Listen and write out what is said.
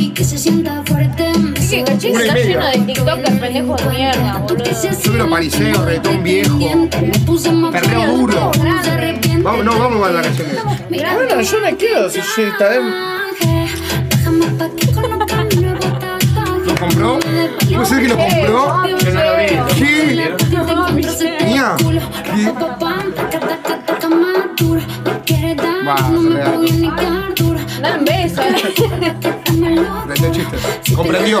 y que se sienta fuerte. Sí, que está lleno de TikTokers pendejos de mierda, boludo. Yo quiero pariseo, reggaetón viejo. Perreo duro. Vamos, no, vamos a la canción. Bueno, yo me quedo. Si, si está bien. ¿Lo compró? ¿Puede ser que lo compró? Yo no lo vi. ¿Qué? Mía. ¿Qué? Va, Dale un beso, ¿Comprendió?